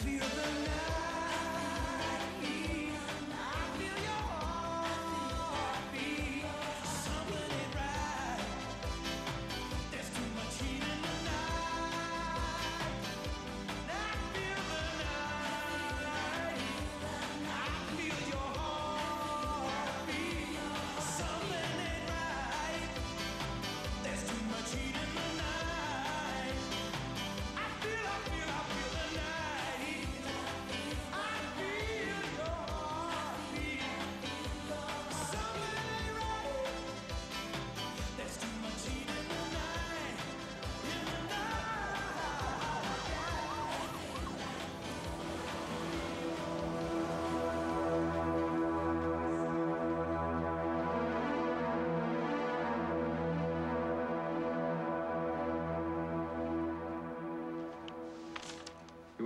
feel the night.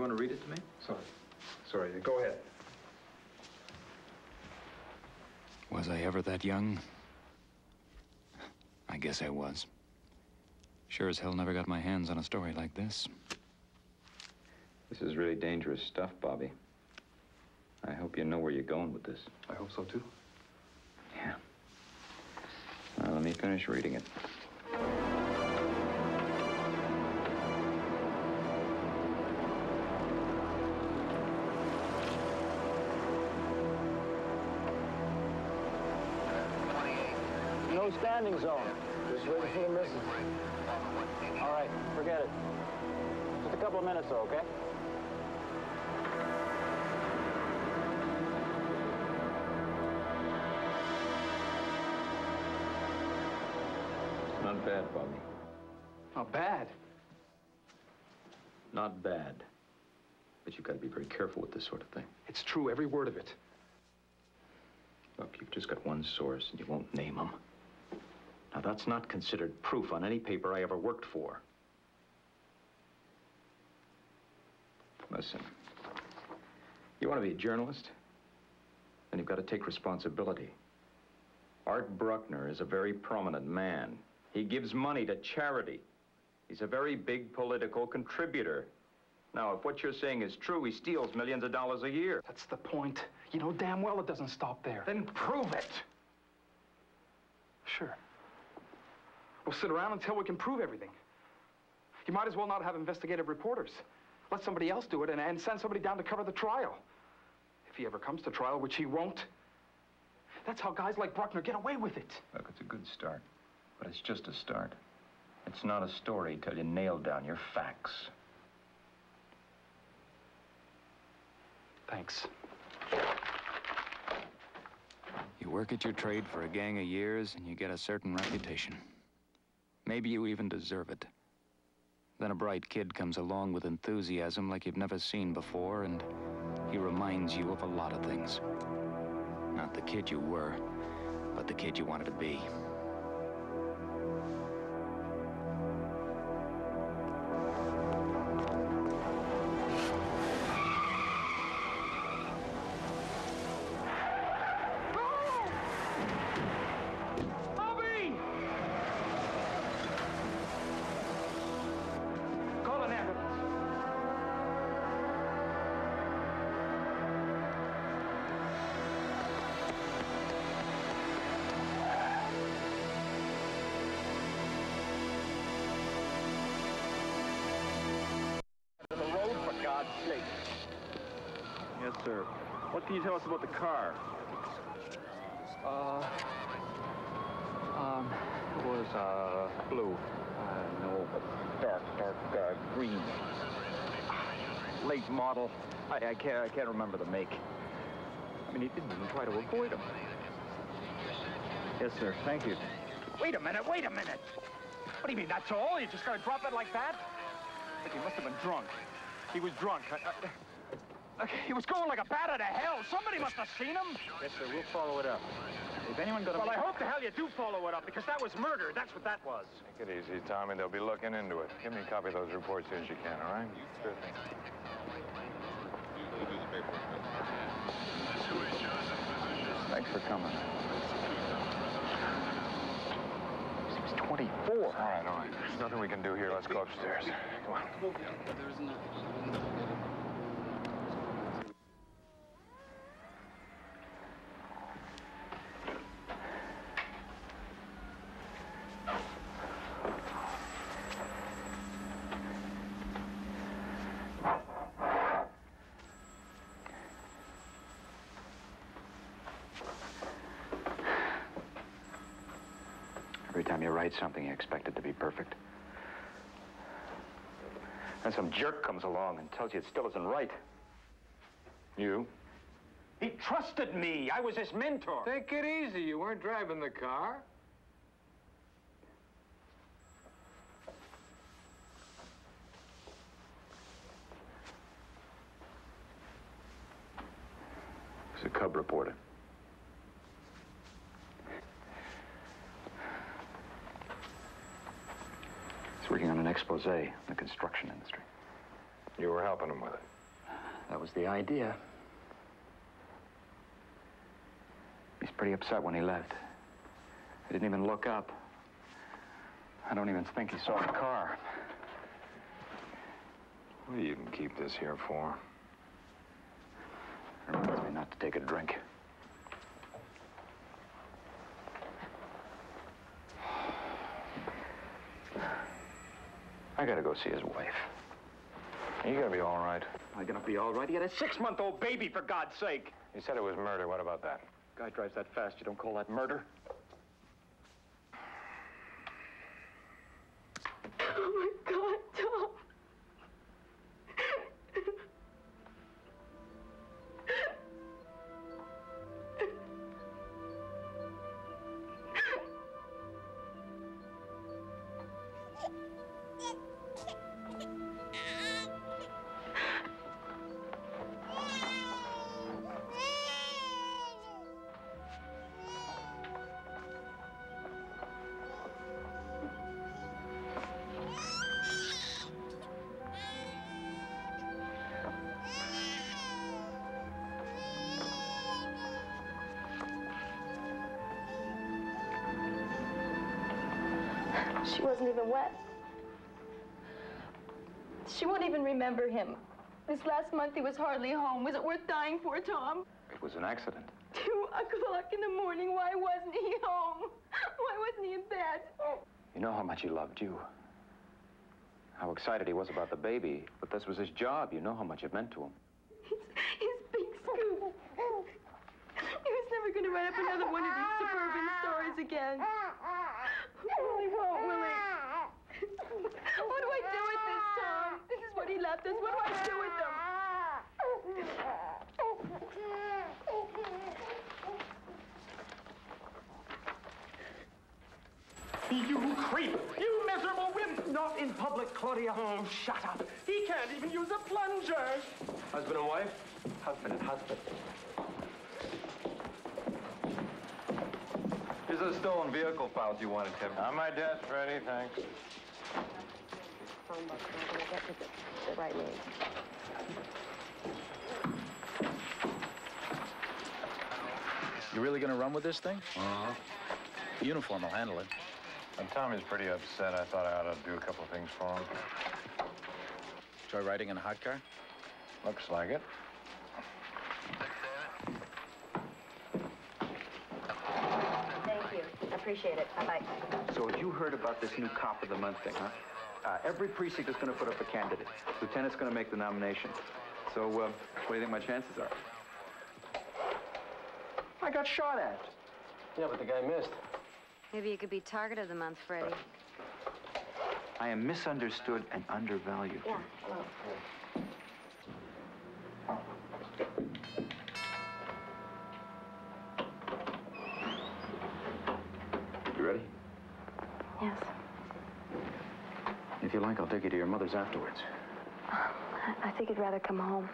Want to read it to me? Sorry. Sorry, go ahead. Was I ever that young? I guess I was. Sure as hell never got my hands on a story like this. This is really dangerous stuff, Bobby. I hope you know where you're going with this. I hope so too. Yeah. Now, let me finish reading it. No standing zone. Just waiting for the missus. All right, forget it. Just a couple of minutes, though, okay? Not bad, Bobby. Not bad. Not bad. But you've got to be very careful with this sort of thing. It's true, every word of it. Look, you've just got one source, and you won't name them. Now, that's not considered proof on any paper I ever worked for. Listen, you want to be a journalist? Then you've got to take responsibility. Art Bruckner is a very prominent man. He gives money to charity. He's a very big political contributor. Now, if what you're saying is true, he steals millions of dollars a year. That's the point. You know damn well it doesn't stop there. Then prove it. Sure. We'll sit around until we can prove everything. You might as well not have investigative reporters. Let somebody else do it and, and send somebody down to cover the trial. If he ever comes to trial, which he won't. That's how guys like Bruckner get away with it. Look, it's a good start, but it's just a start. It's not a story till you nail down your facts. Thanks. You work at your trade for a gang of years and you get a certain reputation. Maybe you even deserve it. Then a bright kid comes along with enthusiasm like you've never seen before, and he reminds you of a lot of things. Not the kid you were, but the kid you wanted to be. Late model. I, I can't, I can't remember the make. I mean, he didn't even try to avoid him. Yes, sir. Thank you. Wait a minute, wait a minute. What do you mean, that's all? You just gonna drop it like that? Look, he must have been drunk. He was drunk. I, I, he was going like a bat out of hell. Somebody must have seen him. Yes, sir. We'll follow it up. If anyone gonna... Well, I hope the hell you do follow it up, because that was murder. That's what that was. Take it easy, Tommy. They'll be looking into it. Give me a copy of those reports as soon as you can, all right? Sure thing. Thanks for coming. He was 24. All right, all right. There's nothing we can do here. Let's go upstairs. Come on. Every time you write something, you expect it to be perfect. And some jerk comes along and tells you it still isn't right. You? He trusted me. I was his mentor. Take it easy. You weren't driving the car. He's a cub reporter. He's working on an expose in the construction industry. You were helping him with it. That was the idea. He's pretty upset when he left. He didn't even look up. I don't even think he saw the car. What do you even keep this here for? Reminds me not to take a drink. I gotta go see his wife. You gotta be all right. Am I gonna be all right? He had a six-month-old baby, for God's sake. You said it was murder. What about that? Guy drives that fast. You don't call that murder? She wasn't even wet. She won't even remember him. This last month he was hardly home. Was it worth dying for, Tom? It was an accident. Two o'clock in the morning. Why wasn't he home? Why wasn't he in bed? Oh. You know how much he loved you. How excited he was about the baby. But this was his job. You know how much it meant to him. His, his big scoop. He was never going to write up another one of these suburban stories again. Well, he won't, will he? What do I do with this, Tom? This is what he. What do I do with them? You creep! You miserable wimp! Not in public, Claudia. Oh, shut up. He can't even use a plunger. Husband and wife? Husband and husband. These are the stolen vehicle files you wanted, Kevin. On my desk, Freddie, thanks. Phone book, I'm going to get to the, the right name. You really gonna run with this thing? Uh-huh. The uniform will handle it. And Tommy's pretty upset. I thought I ought to do a couple things for him. Try riding in a hot car? Looks like it. Thank you. Appreciate it. Bye-bye. So you heard about this new cop of the month thing, huh? Uh, every precinct is going to put up a candidate. Lieutenant's going to make the nomination. So, uh, what do you think my chances are? I got shot at. Yeah, but the guy missed. Maybe you could be target of the month, Freddie. I am misunderstood and undervalued. Yeah, well, take you to your mother's afterwards. I, think you'd rather come home.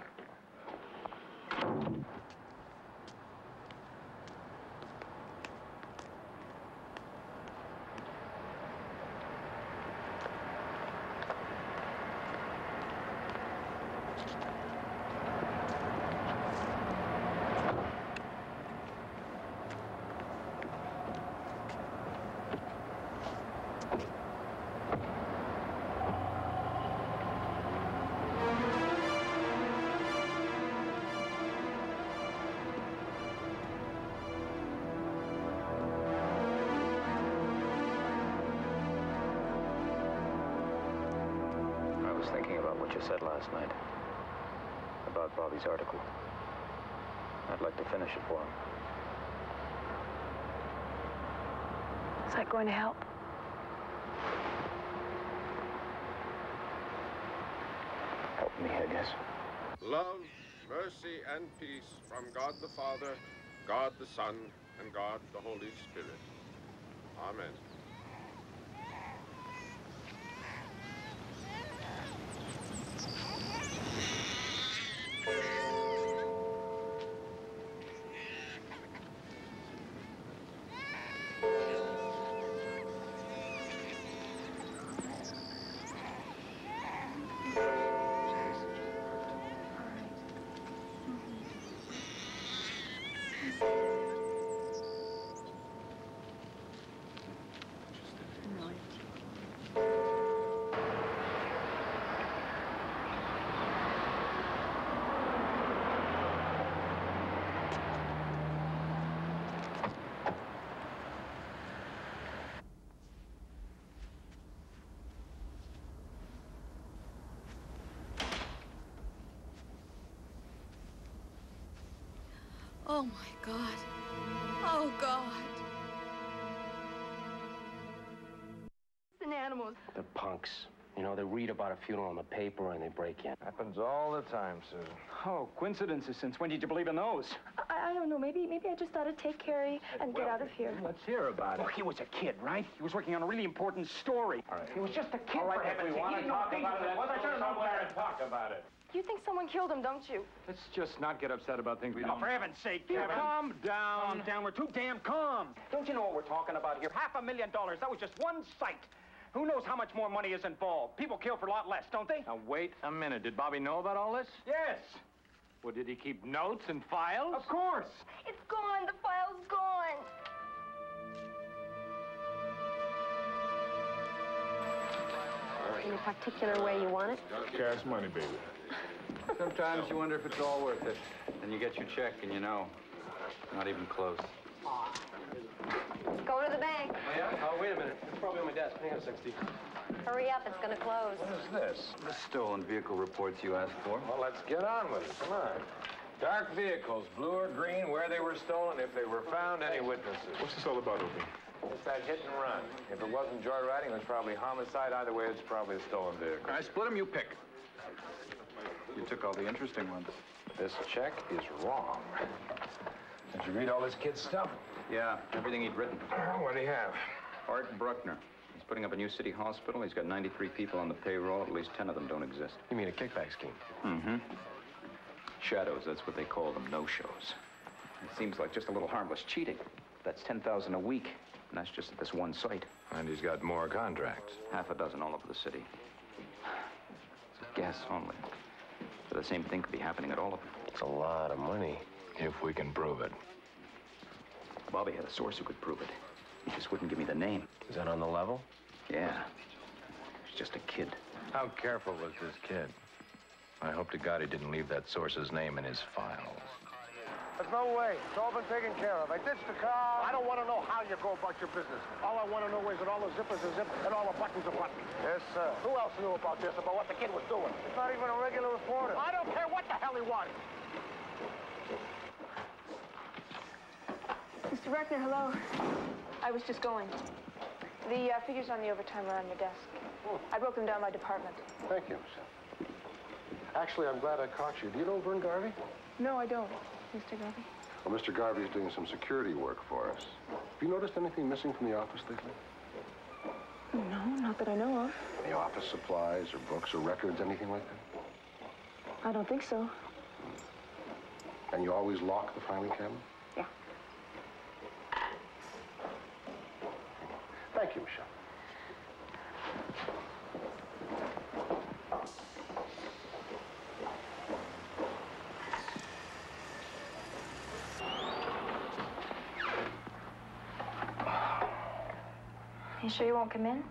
thinking about what you said last night. About Bobby's article. I'd like to finish it for him. Is that going to help? Help me, I guess. Love, mercy, and peace from God the Father, God the Son, and God the Holy Spirit. Amen. Oh my God. Oh God. And animals. They're punks. You know, they read about a funeral in the paper and they break in. Happens all the time, Susan. Oh, coincidences. Since when did you believe in those? I, I don't know. Maybe maybe I just thought to take Carrie and get out of here. Let's hear about it. Look, he was a kid, right? He was working on a really important story. All right. He was just a kid. All right, for if we want to talk about it, let's go somewhere and talk about it. You think someone killed him, don't you? Let's just not get upset about things we Oh, don't. for heaven's sake, Here, Kevin. calm down. Calm down. We're too damn calm. Don't you know what we're talking about here? Half a million dollars. That was just one site. Who knows how much more money is involved? People kill for a lot less, don't they? Now, wait a minute. Did Bobby know about all this? Yes. Well, did he keep notes and files? Of course. It's gone. The file's gone. Any particular way you want it? Cash money, baby. Sometimes you wonder if it's all worth it. Then you get your check and you know. Not even close. Go to the bank. Oh, Yeah? Oh, wait a minute. It's probably on my desk. Hang on, 60. Hurry up, it's gonna close. What is this? The stolen vehicle reports you asked for. Well, let's get on with it. Come on. Dark vehicles, blue or green, where they were stolen, if they were found, any witnesses. What's this all about, Opie? It's that hit and run. If it wasn't joyriding, it was probably homicide. Either way, it's probably a stolen vehicle. I split them, you pick. You took all the interesting ones. This check is wrong. Did you read all this kid's stuff? Yeah, everything he'd written. What do you have? Art Bruckner. He's putting up a new city hospital. He's got 93 people on the payroll. At least 10 of them don't exist. You mean a kickback scheme? Mm-hmm. Shadows, that's what they call them, no-shows. It seems like just a little harmless cheating. That's 10,000 a week, and that's just at this one site. And he's got more contracts. Half a dozen all over the city. It's a guess only. But the same thing could be happening at all of them. It's a lot of money. If we can prove it. Bobby had a source who could prove it. He just wouldn't give me the name. Is that on the level? Yeah. He's just a kid. How careful was this kid? I hope to God he didn't leave that source's name in his files. There's no way. It's all been taken care of. I ditched the car. I don't want to know how you go about your business. All I want to know is that all the zippers are zipped and all the buttons are buttoned. Yes, sir. Who else knew about this, about what the kid was doing? It's not even a regular reporter. I don't care what the hell he wanted. Mr. Bruckner, hello. I was just going. The uh, figures on the overtime are on your desk. I broke them down by department. Thank you, sir. Actually, I'm glad I caught you. Do you know Vern Garvey? No, I don't, Mr. Garvey. Well, Mr. Garvey's doing some security work for us. Have you noticed anything missing from the office lately? No, not that I know of. Any office supplies or books or records, anything like that? I don't think so. And you always lock the filing cabinet? Yeah. Thank you, Michelle. Sure you won't come in?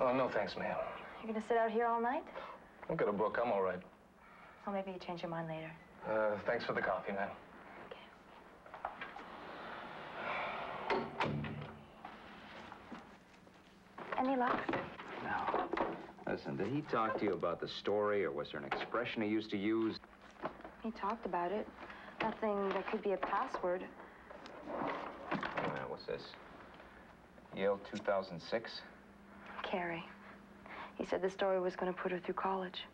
Oh, no thanks, ma'am. You're gonna sit out here all night? I've got a book. I'm all right. Well, maybe you change your mind later. Uh, thanks for the coffee, ma'am. Okay. Any luck? No. listen, did he talk to you about the story, or was there an expression he used to use? He talked about it. Nothing that could be a password. Uh, what's this? Yale 2006? Carrie. He said the story was gonna put her through college.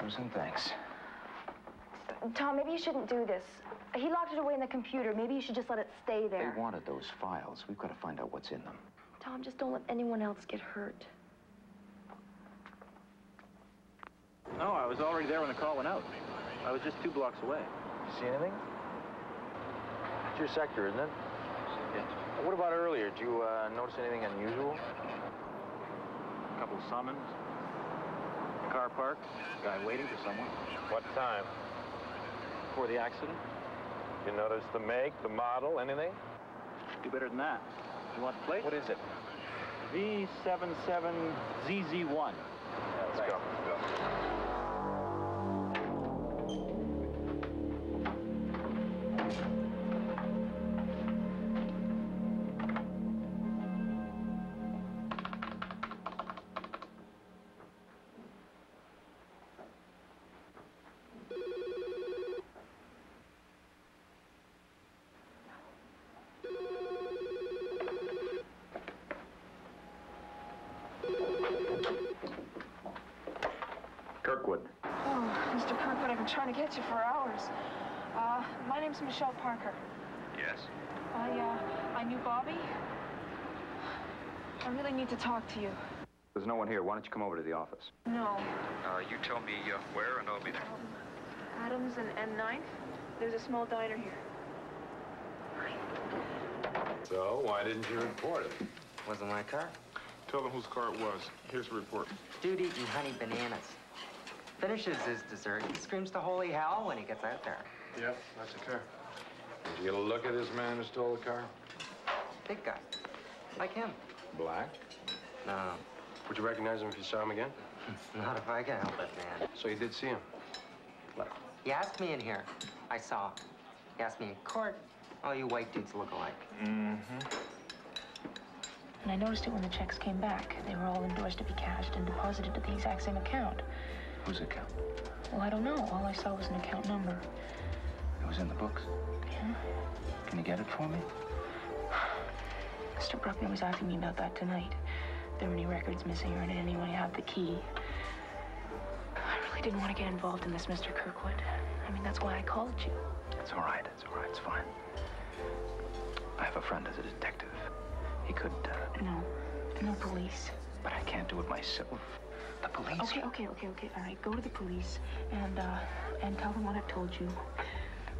Susan, thanks. Tom, maybe you shouldn't do this. He locked it away in the computer. Maybe you should just let it stay there. They wanted those files. We've got to find out what's in them. Tom, just don't let anyone else get hurt. No, I was already there when the call went out. I was just two blocks away. See anything? It's your sector, isn't it? Yeah. What about earlier? Did you uh, notice anything unusual? A couple of summons. Car parked. Guy waiting for someone. What time? Before the accident. You notice the make, the model, anything? Do better than that. You want the plate? What is it? V77ZZ1. Let's go. Kirkwood. Kirkwood, I've been trying to get you for hours. Uh, my name's Michelle Parker. Yes. I, uh, I knew Bobby. I really need to talk to you. There's no one here. Why don't you come over to the office? No. Uh, you tell me uh, where, and I'll be there. Adams and, and Ninth? There's a small diner here. So, why didn't you report it? Wasn't my car. Tell them whose car it was. Here's the report. Dude eating honey bananas. Finishes his dessert he screams to holy hell when he gets out there. Yep, that's a car. Did you get a look at this man who stole the car? Big guy. Like him. Black? No, Would you recognize him if you saw him again? not if I can help it, man. So you did see him? He asked me in here. I saw. him. He asked me in court. All you white dudes look alike. Mm-hmm. And I noticed it when the checks came back. They were all endorsed to be cashed and deposited to the exact same account. Whose account? Well, I don't know. All I saw was an account number. It was in the books. Yeah. Can you get it for me? Mr. Bruckner was asking me about that tonight. If there were any records missing or did anyone have the key. I really didn't want to get involved in this, Mr. Kirkwood. I mean, that's why I called you. It's all right. It's all right. It's fine. I have a friend as a detective. He could, uh, No. No police. but I can't do it myself. The police. Okay, okay, okay, okay. All right, go to the police and, uh, and tell them what I've told you.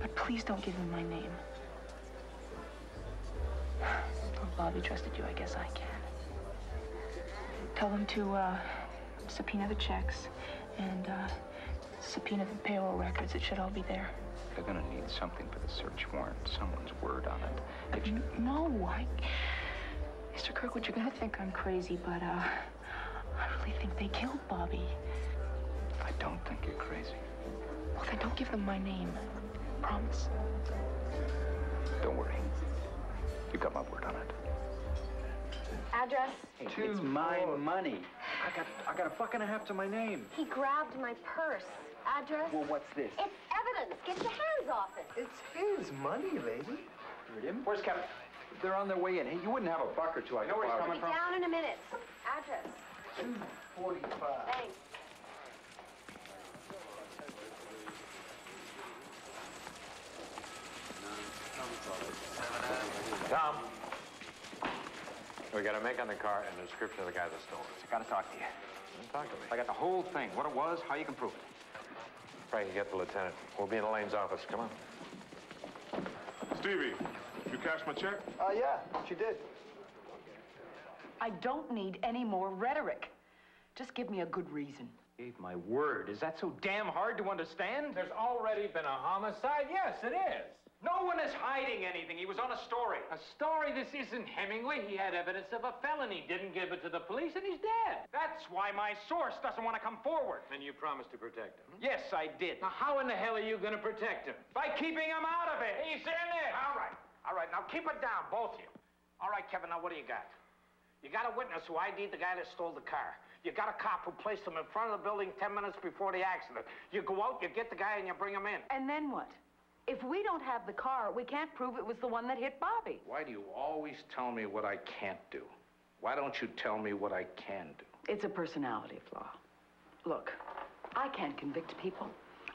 But please don't give them my name. Well, Bobby trusted you, I guess I can. Tell them to, uh, subpoena the checks and, uh, subpoena the payroll records. It should all be there. They're gonna need something for the search warrant. Someone's word on it. You... No, I... Mr. Kirkwood, you're gonna think I'm crazy, but, uh, I really think they killed Bobby. I don't think you're crazy. Well, then don't give them my name. Promise. Don't worry. You got my word on it. Address? To my money. I got I got a buck and a half to my name. He grabbed my purse. Address? Well, what's this? It's evidence. Get your hands off it. It's his money, lady. Heard him? Where's Captain? They're on their way in. Hey, you wouldn't have a buck or two. I know where he's coming from. down in a minute. Address. 245. Thanks. Tom. We got a make on the car and a description of the guy that stole it. I gotta talk to you. Talk to me. I got the whole thing. What it was, how you can prove it. Frank, you get the lieutenant. We'll be in Elaine's office. Come on. Stevie, you cashed my check? Uh, yeah, she did. I don't need any more rhetoric. Just give me a good reason. Gave my word. Is that so damn hard to understand? There's already been a homicide? Yes, it is. No one is hiding anything. He was on a story. A story? This isn't Hemingway. He had evidence of a felony. Didn't give it to the police, and he's dead. That's why my source doesn't want to come forward. And you promised to protect him. Yes, I did. Now, how in the hell are you going to protect him? By keeping him out of it. He's in it. All right, all right. Now keep it down, both of you. All right, Kevin. Now what do you got? You got a witness who ID'd the guy that stole the car. You got a cop who placed him in front of the building 10 minutes before the accident. You go out, you get the guy, and you bring him in. And then what? If we don't have the car, we can't prove it was the one that hit Bobby. Why do you always tell me what I can't do? Why don't you tell me what I can do? It's a personality flaw. Look, I can't convict people.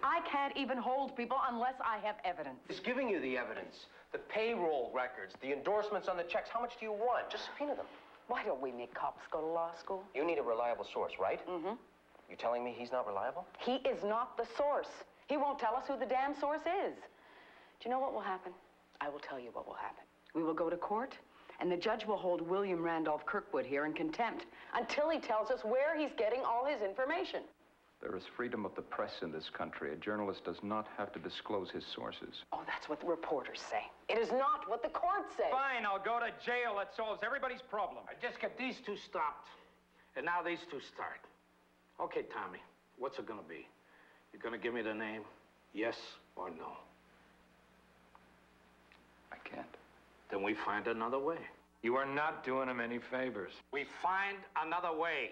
I can't even hold people unless I have evidence. He's giving you the evidence. The payroll records, the endorsements on the checks. How much do you want? Just subpoena them. Why don't we make cops go to law school? You need a reliable source, right? Mm-hmm. You telling me he's not reliable? He is not the source. He won't tell us who the damn source is. Do you know what will happen? I will tell you what will happen. We will go to court, and the judge will hold William Randolph Kirkwood here in contempt until he tells us where he's getting all his information. There is freedom of the press in this country. A journalist does not have to disclose his sources. Oh, that's what the reporters say. It is not what the court says. Fine, I'll go to jail. That solves everybody's problem. I just get these two stopped, and now these two start. Okay, Tommy, what's it gonna be? You're gonna give me the name? Yes or no? I can't. Then we find another way. You are not doing him any favors. We find another way.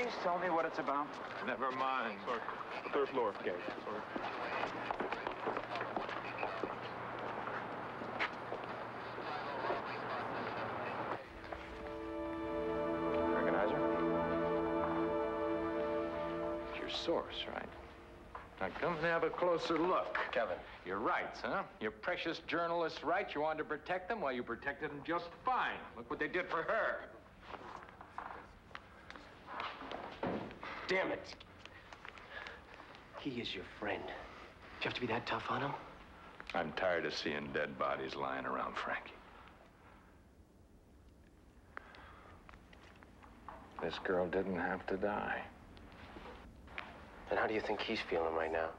please tell me what it's about? Never mind. Sorry. Third floor. Okay. Sorry. It's your source, right? Now come and have a closer look. Kevin. Your rights, huh? Your precious journalist's rights. You wanted to protect them? Well, you protected them just fine. Look what they did for her. Damn it. He is your friend. Do you have to be that tough on him? I'm tired of seeing dead bodies lying around, Frankie. This girl didn't have to die. And how do you think he's feeling right now?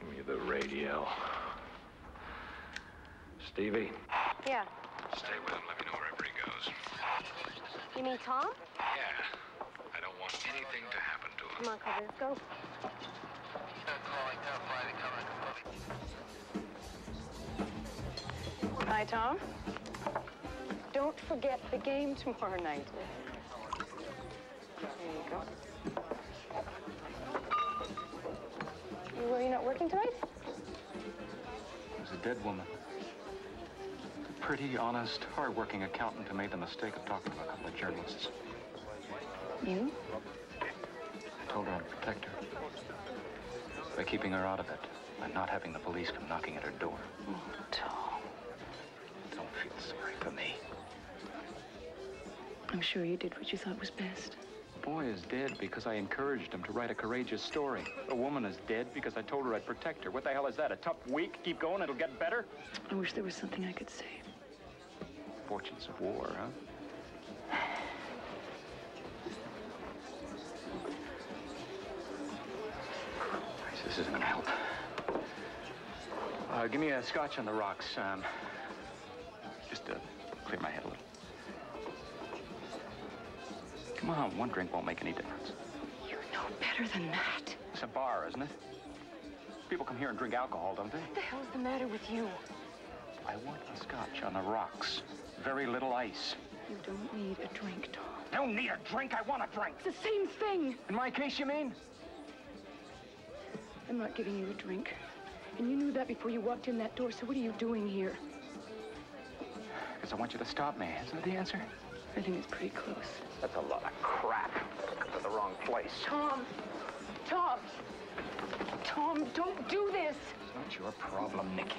Give me the radio. Stevie, Yeah. stay with him. Let me know wherever he goes. You mean Tom? Yeah. I don't want anything to happen to him. Come on, Cubby, let's go. Hi, Tom. Don't forget the game tomorrow night. There you go. You, are you not working tonight? There's a dead woman. A pretty, honest, hard-working accountant who made the mistake of talking to a couple of journalists. You? I told her I'd protect her. By keeping her out of it. By not having the police come knocking at her door. Tom. Don't feel sorry for me. I'm sure you did what you thought was best. The boy is dead because I encouraged him to write a courageous story. A woman is dead because I told her I'd protect her. What the hell is that? A tough week? Keep going, it'll get better? I wish there was something I could say. Fortunes of war, huh? Christ, This isn't gonna help. Uh, give me a scotch on the rocks, um, just to clear my head a little. Come on, one drink won't make any difference. You know better than that. It's a bar, isn't it? People come here and drink alcohol, don't they? What the hell's the matter with you? I want a scotch on the rocks. Very little ice. You don't need a drink, Tom. Don't need a drink. I want a drink. It's the same thing. In my case, you mean? I'm not giving you a drink. And you knew that before you walked in that door, so what are you doing here? Because I want you to stop me. Isn't that the answer? I think it's pretty close. That's a lot of crap. To the wrong place. Tom! Tom! Tom, don't do this! It's not your problem, Nikki.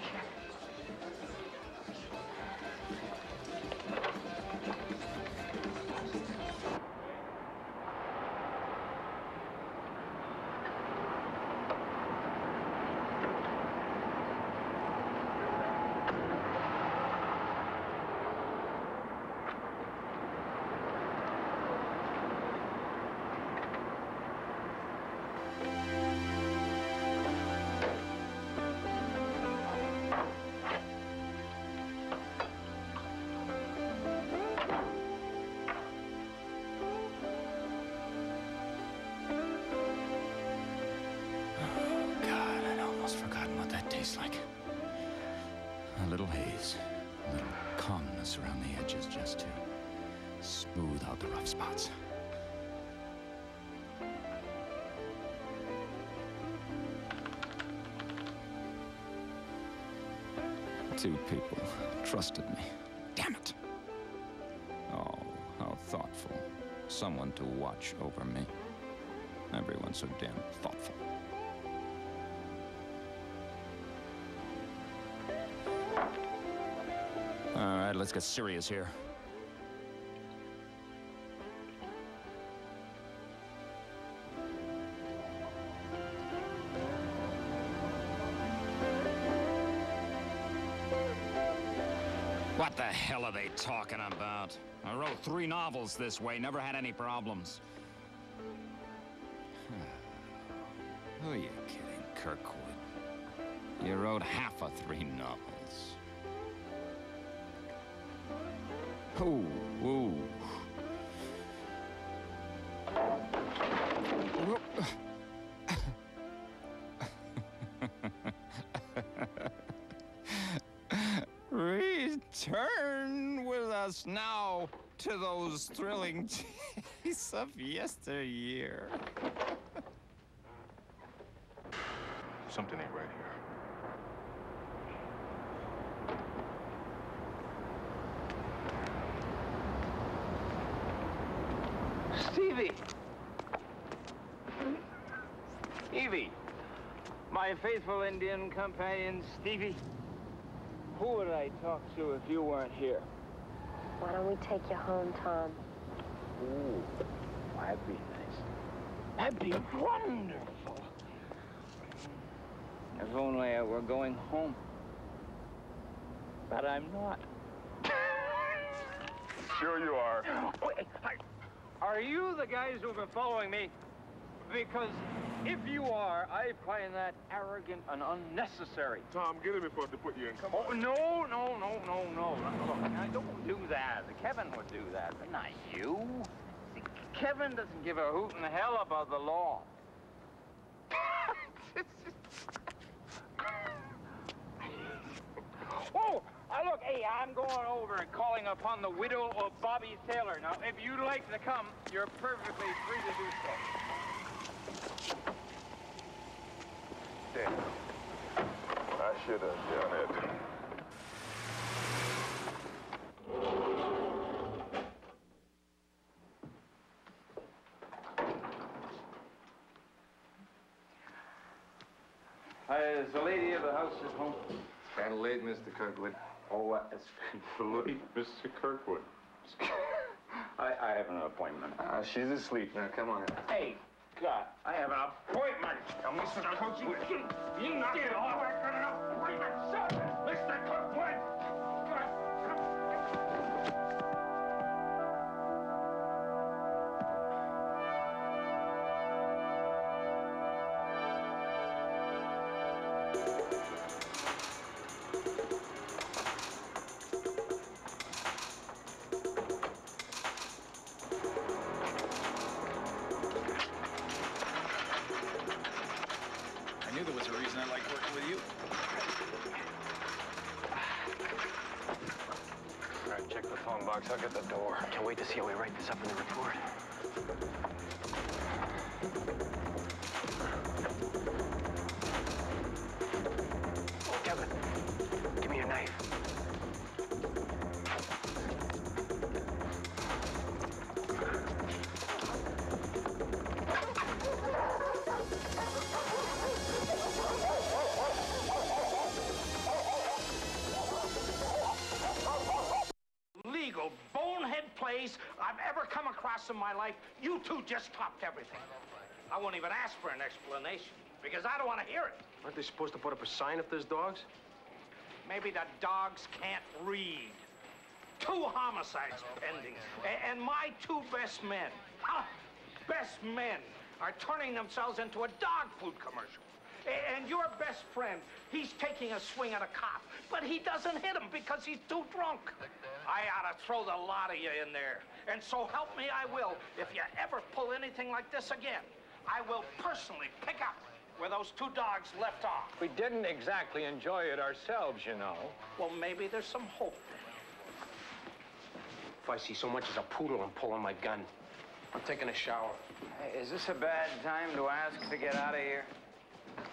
Two people trusted me. Damn it! Oh, how thoughtful. Someone to watch over me. Everyone's so damn thoughtful. All right, let's get serious here. They talking about? I wrote three novels this way, never had any problems. Who are you kidding, Kirkwood? You wrote half of three novels. Ooh, us now to those thrilling days of yesteryear. Something ain't right here. Stevie! Stevie! My faithful Indian companion, Stevie. Who would I talk to if you weren't here? Why don't we take you home, Tom? Ooh, that'd be nice. That'd be wonderful. If only I were going home. But I'm not. Sure you are. Wait, I- Are you the guys who've been following me? Because if you are, I find that arrogant and unnecessary. Tom, get him before they put you in. Come Oh, no, no, no, no, no. Look, I don't do that. Kevin would do that, but not you. See, Kevin doesn't give a hoot in hell about the law. oh, uh, look, hey, I'm going over and calling upon the widow of Bobby Taylor. Now, if you'd like to come, you're perfectly free to do so. Damn. I should have done it. Uh, is the lady of the house at home? It's Kind of late, Mr. Kirkwood. Oh, what? It's late, Mr. Kirkwood. I, I have an appointment. Uh, she's asleep now. Come on. Hey, God, I have an appointment. Tell Mr. Kirkwood. You not get enough appointment. Mr. Kirkwood. The in my life. You two just topped everything. I won't even ask for an explanation because I don't want to hear it. Aren't they supposed to put up a sign if there's dogs? Maybe the dogs can't read. Two homicides pending, and my two best men, huh, best men, are turning themselves into a dog food commercial. And your best friend, he's taking a swing at a cop, but he doesn't hit him because he's too drunk. I ought to throw the lot of you in there. And so help me, I will. If you ever pull anything like this again, I will personally pick up where those two dogs left off. We didn't exactly enjoy it ourselves, you know. Well, maybe there's some hope. If I see so much as a poodle, I'm pulling my gun. I'm taking a shower. Hey, is this a bad time to ask to get out of here?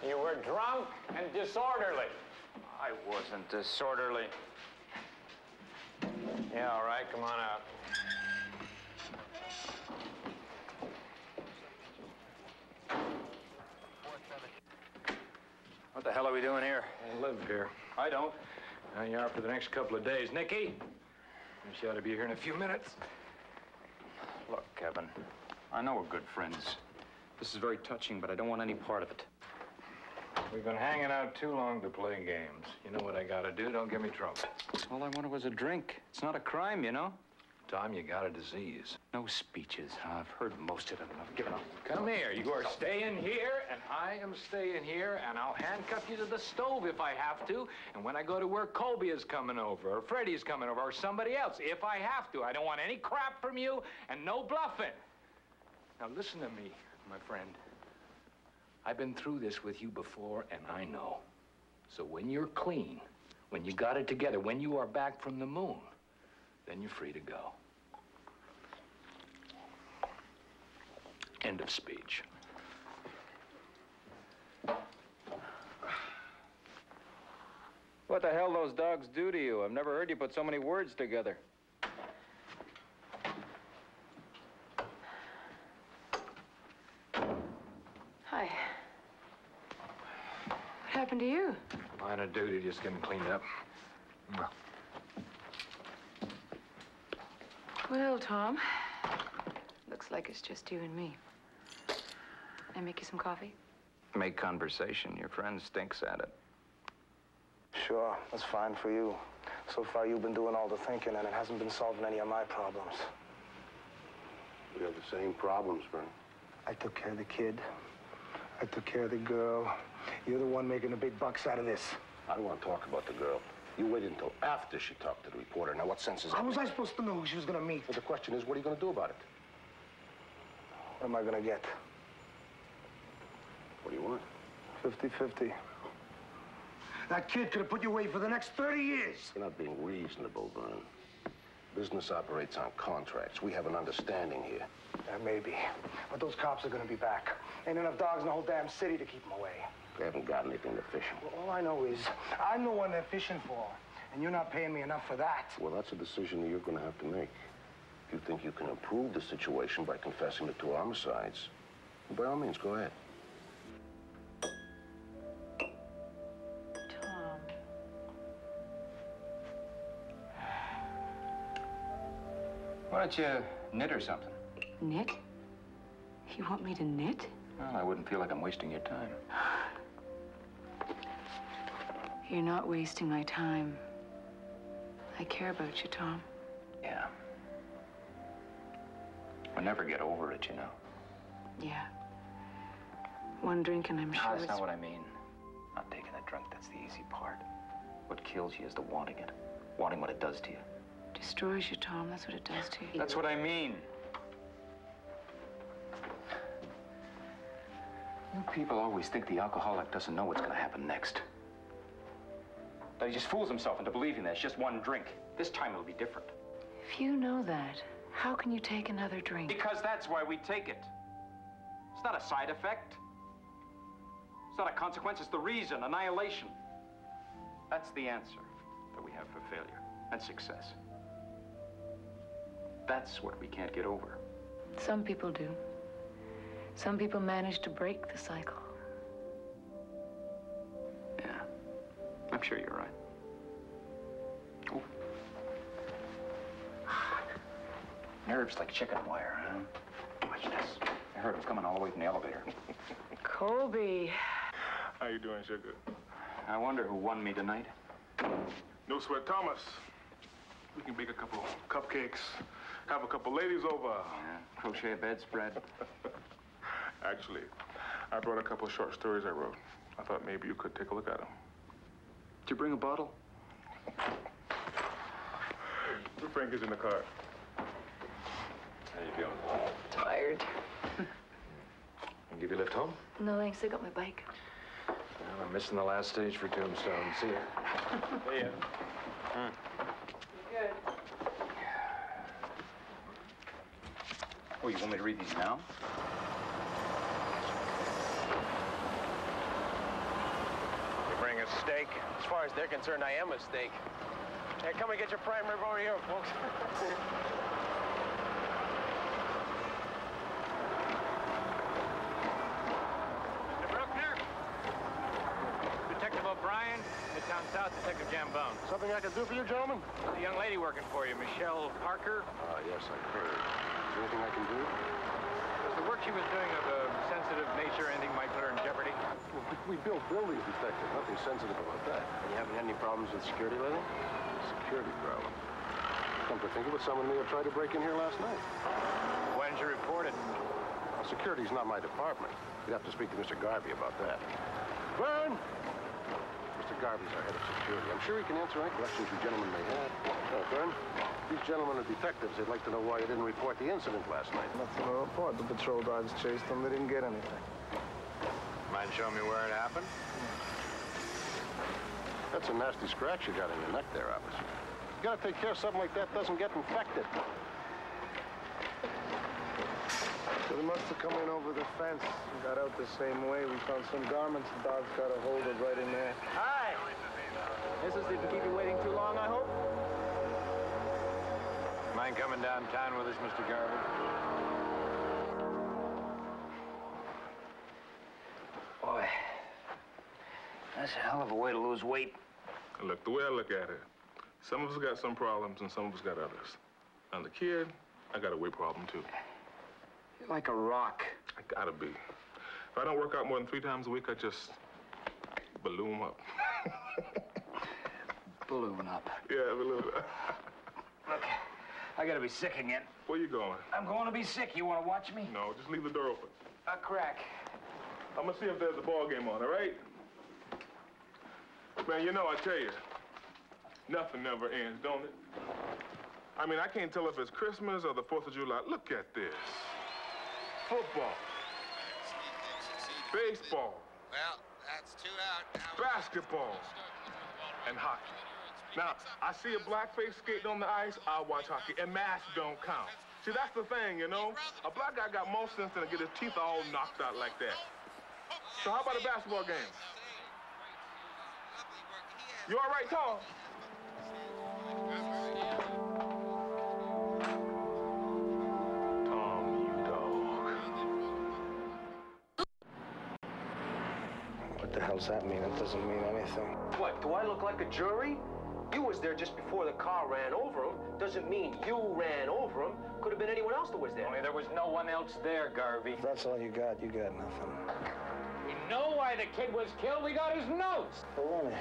You were drunk and disorderly. I wasn't disorderly. Yeah, all right, come on out. What the hell are we doing here? I live here. I don't. Now you are for the next couple of days. Nicky, she ought to be here in a few minutes. Look, Kevin, I know we're good friends. This is very touching, but I don't want any part of it. We've been hanging out too long to play games. You know what I gotta do? Don't give me trouble. All I wanted was a drink. It's not a crime, you know? Tom, you got a disease. No speeches. I've heard most of them. I've given up. Come here. You are staying here, and I am staying here, and I'll handcuff you to the stove if I have to. And when I go to work, Colby is coming over, or Freddie's coming over, or somebody else, if I have to. I don't want any crap from you, and no bluffing. Now listen to me, my friend. I've been through this with you before, and I know. So when you're clean, when you got it together, when you are back from the moon, then you're free to go. End of speech. What the hell those dogs do to you? I've never heard you put so many words together. Hi. What happened to you? Line of duty, just getting cleaned up. Well, Well, Tom, looks like it's just you and me. I make you some coffee? Make conversation. Your friend stinks at it. Sure, that's fine for you. So far, you've been doing all the thinking, and it hasn't been solving any of my problems. We have the same problems, Vern. I took care of the kid. I took care of the girl. You're the one making the big bucks out of this. I don't want to talk about the girl. You waited until after she talked to the reporter. Now, what sense is that? How was? I supposed to know who she was gonna meet? Well, the question is, what are you going to do about it? What am I gonna get? What do you want? 50-50. That kid could have put you away for the next 30 years. You're not being reasonable, Vern. Business operates on contracts. We have an understanding here. Yeah, maybe. But those cops are gonna be back. Ain't enough dogs in the whole damn city to keep them away. They haven't got anything to fish 'em. Well, all I know is I'm the one they're fishing for. And you're not paying me enough for that. Well, that's a decision that you're going to have to make. If you think you can improve the situation by confessing to two homicides, by all means, go ahead. Tom. Why don't you knit or something? Knit? You want me to knit? Well, I wouldn't feel like I'm wasting your time. You're not wasting my time. I care about you, Tom. Yeah. We'll never get over it, you know. Yeah. One drink and I'm sure Ah, that's it's... not what I mean. Not taking a drink, that's the easy part. What kills you is the wanting it. Wanting what it does to you. Destroys you, Tom. That's what it does to you. That's what I mean. You people always think the alcoholic doesn't know what's going to happen next. That he just fools himself into believing that it's just one drink. This time it'll be different. If you know that, how can you take another drink? Because that's why we take it. It's not a side effect. It's not a consequence, it's the reason, annihilation. That's the answer that we have for failure and success. That's what we can't get over. Some people do. Some people manage to break the cycle. I'm sure you're right. Oh. Nerves like chicken wire, huh? Watch this. I heard him coming all the way from the elevator. Colby. How you doing, sugar? I wonder who won me tonight. No sweat, Thomas. We can bake a couple cupcakes, have a couple ladies over. Yeah, crochet a bedspread. Actually, I brought a couple short stories I wrote. I thought maybe you could take a look at them. Did you bring a bottle? Frank is in the car. How you feeling? Tired. I'll give you a lift home. No, thanks. I got my bike. Well, I'm missing the last stage for Tombstone. See ya. See ya. Hmm. Good. Oh, you want me to read these now? Bring a steak? As far as they're concerned, I am a steak. Hey, come and get your prime rib over here, folks. Mr. Bruckner? Detective O'Brien, Midtown South, Detective Giambone. Something I can do for you, gentlemen? The young lady working for you, Michelle Parker. Ah, yes, I've heard. Is there anything I can do? Was the work she was doing of a sensitive nature, anything might put her in jeopardy? Well, we, we build buildings, detective. Nothing sensitive about that. You haven't had any problems with security lately? Security problem. Come to think of it, someone may have tried to break in here last night. When did you report it? Well, security's not my department. You'd have to speak to Mr. Garvey about that. Vern! Mr. Garvey's our head of security. I'm sure he can answer any questions you gentlemen may have. Oh, Vern, these gentlemen are detectives. They'd like to know why you didn't report the incident last night. Nothing to report. The patrol dogs chased them. They didn't get anything. Mind showing me where it happened? That's a nasty scratch you got in your neck there, officer. You gotta take care of something like that doesn't get infected. So they must have come in over the fence and got out the same way. We found some garments the dogs got a hold of right in there. Hi. Mrs. didn't to keep you waiting too long, I hope? Mind coming downtown with us, Mr. Garvey? Boy, that's a hell of a way to lose weight. Look, the way I look at it, some of us got some problems and some of us got others. And the kid, I got a weight problem too. You're like a rock. I gotta be. If I don't work out more than three times a week, I just balloon up. Balloon up. Yeah, balloon up. Look, I gotta be sick again. Where you going? I'm going to be sick. You want to watch me? No, just leave the door open. A crack. I'm gonna see if there's a ball game on, all right? Man, you know, I tell you, nothing never ends, don't it? I mean, I can't tell if it's Christmas or the 4th of July. Look at this. Football. Baseball. Well, that's two out. Now Basketball. And hockey. Now, I see a black face skating on the ice, I'll watch hockey. And masks don't count. See, that's the thing, you know? A black guy got more sense than to get his teeth all knocked out like that. So how about a basketball game? You all right, Tom? Tom, you dog. What the hell's that mean? It doesn't mean anything. What, do I look like a jury? You was there just before the car ran over him. Doesn't mean you ran over him. Could have been anyone else that was there. Only there was no one else there, Garvey. If that's all you got, you got nothing. We know why the kid was killed. We got his notes. Baloney.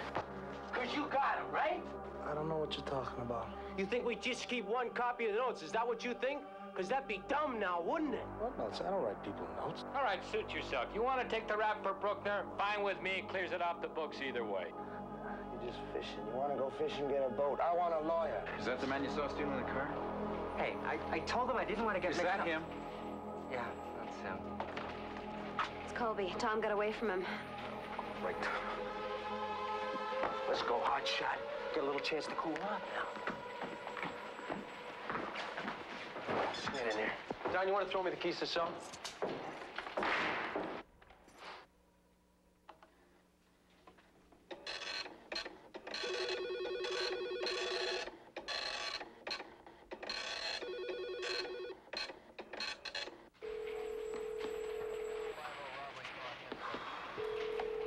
Because you got him, right? I don't know what you're talking about. You think we just keep one copy of the notes? Is that what you think? Because that'd be dumb now, wouldn't it? What notes? I don't write people notes. All right, suit yourself. You want to take the rap for Bruckner? Fine with me. It clears it off the books either way. You're just fishing. You want to go fishing, get a boat. I want a lawyer. Is that the man you saw stealing the car? Hey, I, I told him I didn't want to get Is mixed that up. him? Yeah, that's him. It's Colby. Tom got away from him. Right. Let's go, hot shot. Get a little chance to cool off now. Get in there. Don, you want to throw me the keys to the cell?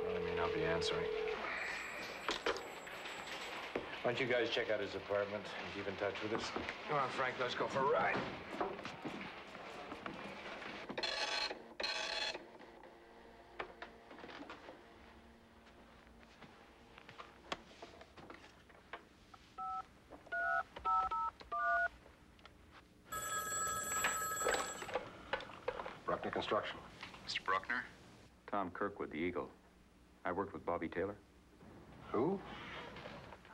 Well, I may not be answering. Why don't you guys check out his apartment and keep in touch with us? Come on, Frank, let's go for a ride. Bruckner Construction. Mr. Bruckner? Tom Kirkwood, the Eagle. I worked with Bobby Taylor.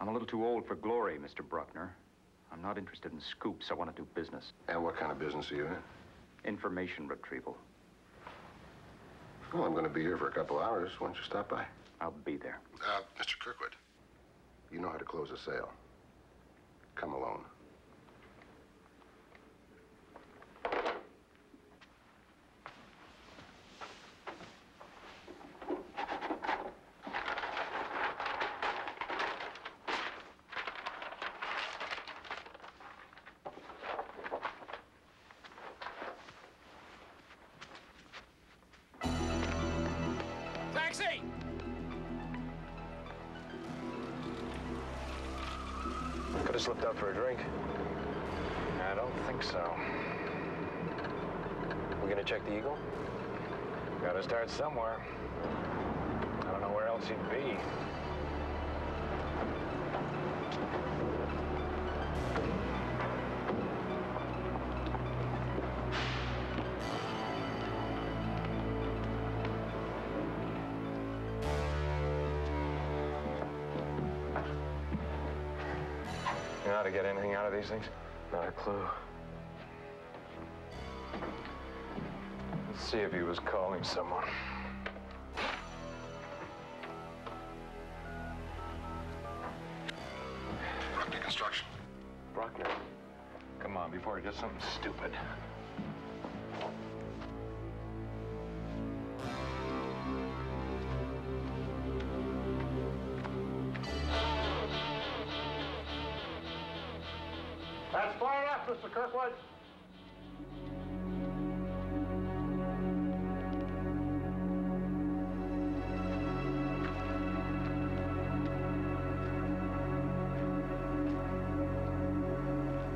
I'm a little too old for glory, Mr. Bruckner. I'm not interested in scoops. I want to do business. And what kind of business are you in? Information retrieval. Well, I'm going to be here for a couple hours. Why don't you stop by? I'll be there. Uh, Mr. Kirkwood, you know how to close a sale. Come alone. Slipped out for a drink. I don't think so. We're gonna check the Eagle? Gotta start somewhere. I don't know where else he'd be. To get anything out of these things? Not a clue. Let's see if he was calling someone. Bruckner Construction. Bruckner. Come on, before he does something stupid. Mr. Kirkwood.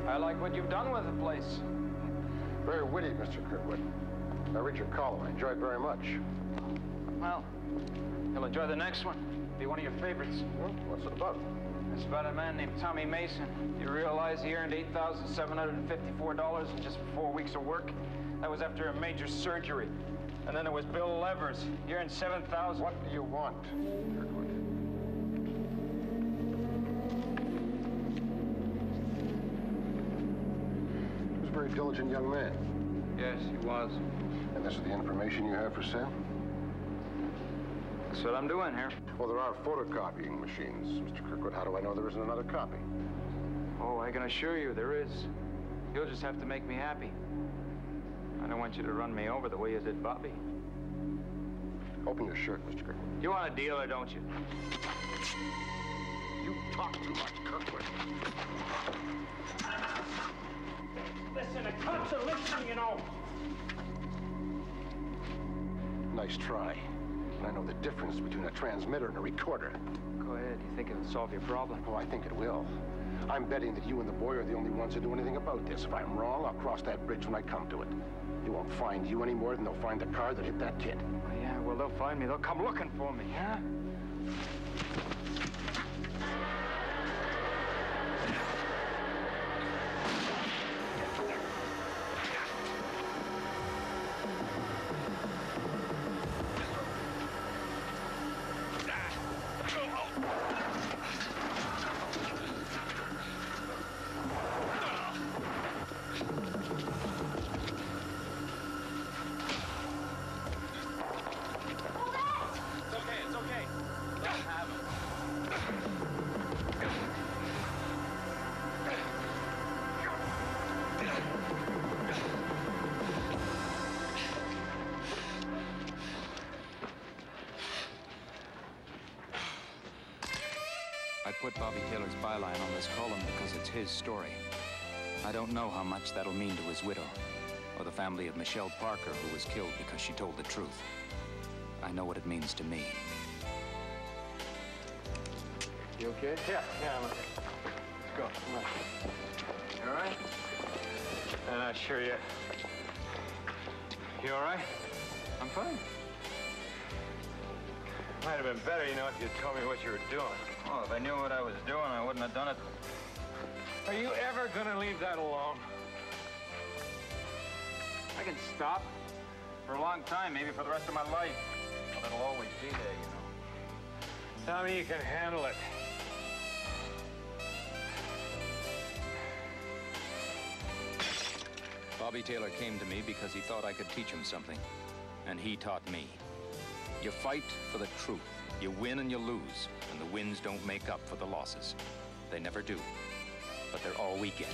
I like what you've done with the place. Very witty, Mr. Kirkwood. I read your column. I enjoy it very much. Well, you'll enjoy the next one. Be one of your favorites. what's it about? It's about a man named Tommy Mason. You realize he earned $8,754 in just four weeks of work? That was after a major surgery. And then there was Bill Levers. He earned 7000 What do you want, Kirkwood? He was a very diligent young man. Yes, he was. And this is the information you have for sale? That's what I'm doing here. Well, there are photocopying machines, Mr. Kirkwood. How do I know there isn't another copy? Oh, I can assure you there is. You'll just have to make me happy. I don't want you to run me over the way you did Bobby. Open your shirt, Mr. Kirkwood. You want a deal or don't you? You talk too much, Kirkwood. Listen, the cops are listening, you know. Nice try. And I know the difference between a transmitter and a recorder. Go ahead. You think it'll solve your problem? Oh, I think it will. I'm betting that you and the boy are the only ones who do anything about this. If I'm wrong, I'll cross that bridge when I come to it. They won't find you any more than they'll find the car that hit that kid. Oh, yeah, well, they'll find me. They'll come looking for me, huh? Byline on this column because it's his story. I don't know how much that'll mean to his widow, or the family of Michelle Parker, who was killed because she told the truth. I know what it means to me. You okay? Yeah, yeah, I'm okay. Let's go. Come on. You all right? I'm not sure yet. You all right? I'm fine. Might have been better, you know, if you'd told me what you were doing. Oh, if I knew what I was doing, I wouldn't have done it. Are you ever gonna leave that alone? I can stop for a long time, maybe for the rest of my life. But it'll always be there, you know. Tell me you can handle it. Bobby Taylor came to me because he thought I could teach him something. And he taught me. You fight for the truth. You win and you lose, and the wins don't make up for the losses. They never do. But they're all we get.